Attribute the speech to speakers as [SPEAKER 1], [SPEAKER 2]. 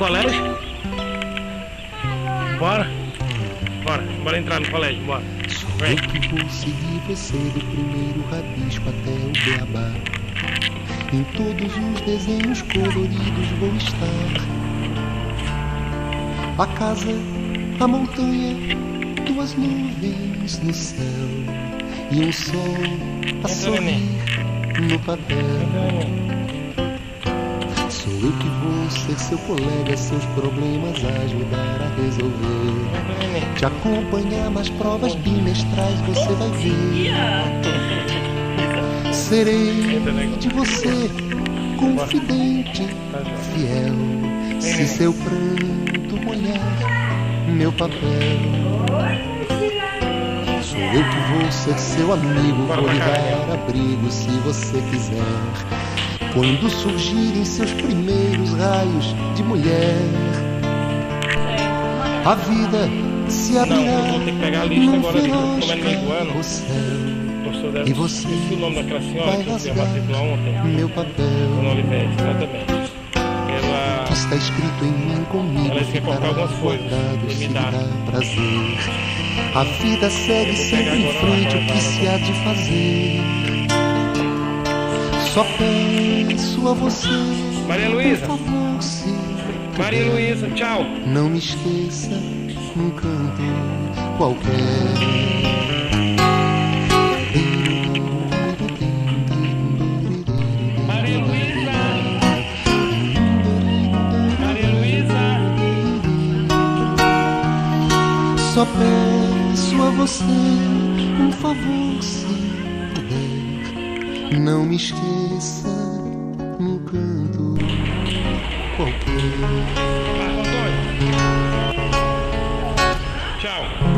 [SPEAKER 1] colégio? Bora? Bora, bora entrar no colégio, bora.
[SPEAKER 2] Vem. Eu que vou seguir você do primeiro rabisco até o beabá. Em todos os desenhos coloridos vou estar. A casa, a montanha, duas nuvens no céu e um sol a sorrir no papel. Sou eu que vou ser seu colega, seus problemas ajudar a resolver. Te acompanhar nas provas bimestrais, você vai ver. Serei de você, confidente, fiel. Se seu pranto molhar meu papel. Eu que vou ser seu amigo, vou lhe dar abrigo se você quiser. Quando surgirem seus primeiros raios de mulher, a vida se abrirá
[SPEAKER 1] Não, vou ter que pegar a lista
[SPEAKER 2] num
[SPEAKER 1] agora de
[SPEAKER 2] feroz
[SPEAKER 1] como é
[SPEAKER 2] carrossel.
[SPEAKER 1] Professor deve
[SPEAKER 2] E você
[SPEAKER 1] o daquela senhora
[SPEAKER 2] vai rasgar meu
[SPEAKER 1] Dona
[SPEAKER 2] papel.
[SPEAKER 1] Olivete, exatamente.
[SPEAKER 2] Está escrito em mim comigo
[SPEAKER 1] Ela
[SPEAKER 2] ficará guardado se
[SPEAKER 1] dá.
[SPEAKER 2] prazer. A vida segue sempre em frente o que se há de fazer. Só peço a você,
[SPEAKER 1] Maria
[SPEAKER 2] por
[SPEAKER 1] Luísa,
[SPEAKER 2] favor, se
[SPEAKER 1] Maria Luísa, tchau.
[SPEAKER 2] não me esqueça num canto qualquer. Só peço a você um favor, se puder. Não me esqueça num canto qualquer. Marco Tchau.